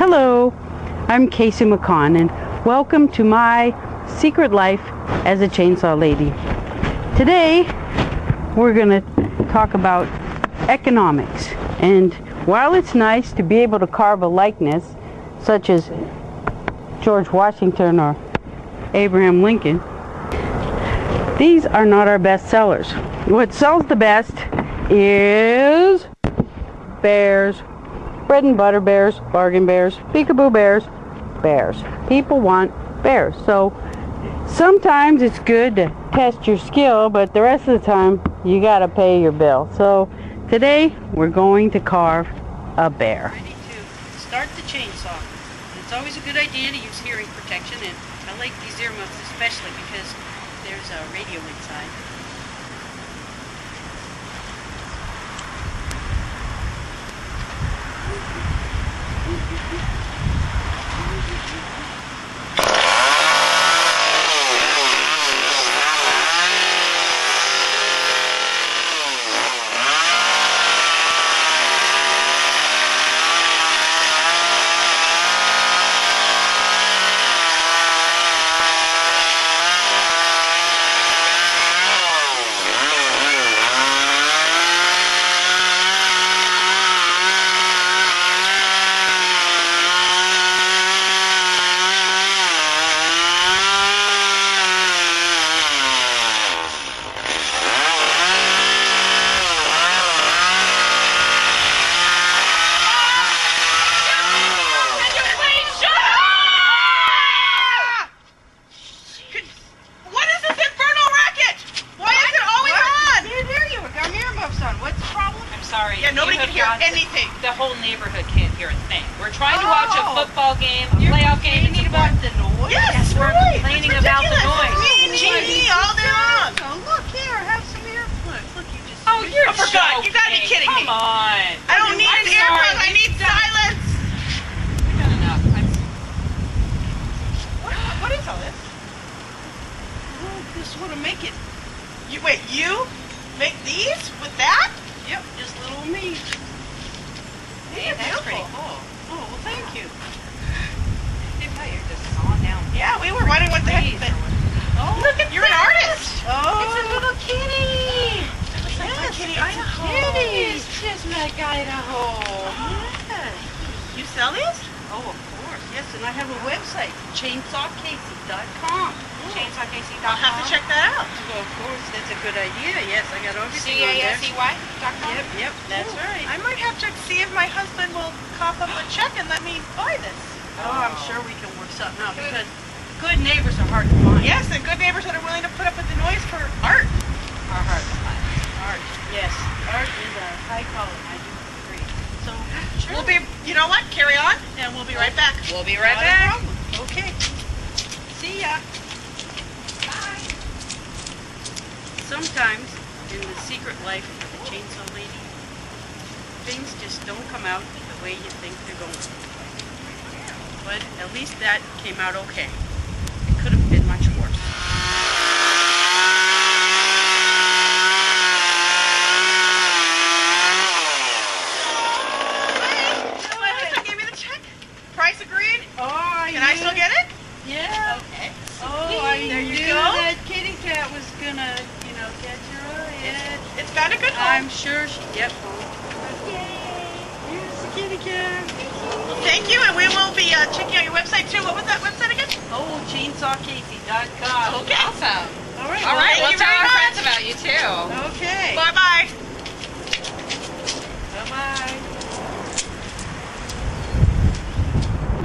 Hello, I'm Casey McCaughn and welcome to my secret life as a chainsaw lady. Today we're going to talk about economics and while it's nice to be able to carve a likeness such as George Washington or Abraham Lincoln, these are not our best sellers. What sells the best is bears, bread and butter bears, bargain bears, peekaboo bears, bears. People want bears. So sometimes it's good to test your skill, but the rest of the time you got to pay your bill. So today we're going to carve a bear. Ready to start the chainsaw. It's always a good idea to use hearing protection, and I like these earmuffs especially because there's a radio inside. What is this infernal racket? Why is it always on? There, there you are. Got earmuffs on. What's the problem? I'm sorry. Yeah, nobody you can have hear got- anything. The whole neighborhood can't hear a thing. We're trying to watch a Oh. football game, a You're playoff game. complaining It's about important. the noise? Yes, we're right. complaining about the noise. Me, me, me, all day long. Oh, look here. Have some earplugs. Look, you just. Oh, you're Oh, for you gotta be joking. kidding me. Come on. I don't need I'm an sorry. earplug. I need done- silence. we've done enough. I'm- What, what is all this? Oh, just want to make it. You wait. You make these with that? Yep, just little me. Hey, that's pretty cool. Oh, well, thank you. Oh, you're just sawing down. Yeah, we were wondering what the heck. But, oh, look at you're an artist. Oh, It's a little kitty. It looks like my kitty a Idaho. kitty. It's just like Idaho. yes. You sell these? Oh, of course. Yes, and I have a website, chainsawcasey.com. ChainsawCasey.com. I'll have to check that out. Well, of course, that's a good idea. Yes, I got everything on there. C-A-S-E-Y? Yep, yep, that's right. I to see if my husband will cough up a check and let me buy this. Oh, I'm sure we can work something out because good neighbors are hard to find. Yes, and good neighbors that are willing to put up with the noise for art. Fine. Art, yes. Art is a high calling. I do agree. So, sure. We'll be, you know what? Carry on, and we'll be right back. We'll be right Not back. problem. Okay. See ya. Bye. Sometimes in the secret life of the chainsaw lady, things just don't come out the way you think they're going. But at least that came out okay. It could have been much worse. My husband gave me the check. Price agreed. Oh, Can I still get it? Yeah. Okay. Oh, I There you knew go. that kitty cat was gonna, you know, catch your eye. It's got a good I'm sure she. Yep. Yay. Here's the kitty cat. Thank you, and we will be uh, checking out your website too. What was that website again? Oh, chainsawcasey.com. Okay. Awesome. All right. All right, Thank we'll tell very our friends about you too. Okay. Bye bye. Bye-bye.